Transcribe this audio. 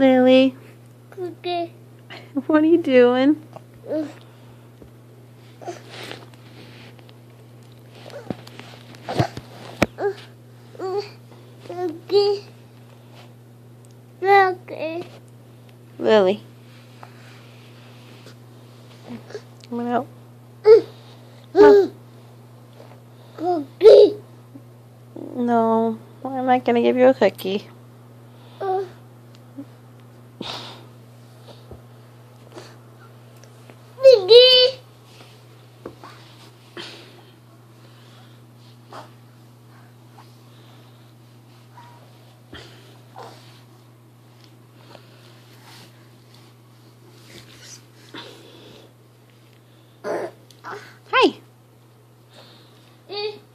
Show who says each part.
Speaker 1: Lily,
Speaker 2: Cookie.
Speaker 1: what are you doing?
Speaker 2: Cookie. Cookie.
Speaker 1: Lily. Come on out.
Speaker 2: Cookie.
Speaker 1: No, I'm not gonna give you a cookie.
Speaker 2: Hi. Mm.